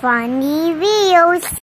funny videos.